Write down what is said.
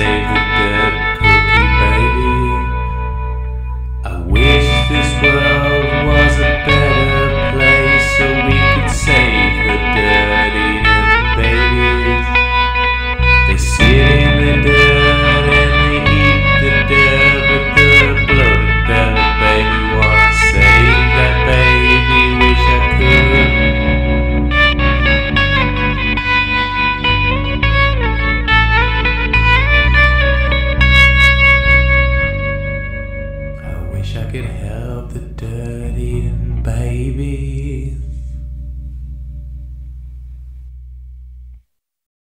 save the dead cookie baby. I wish this world wish I could help the dirt.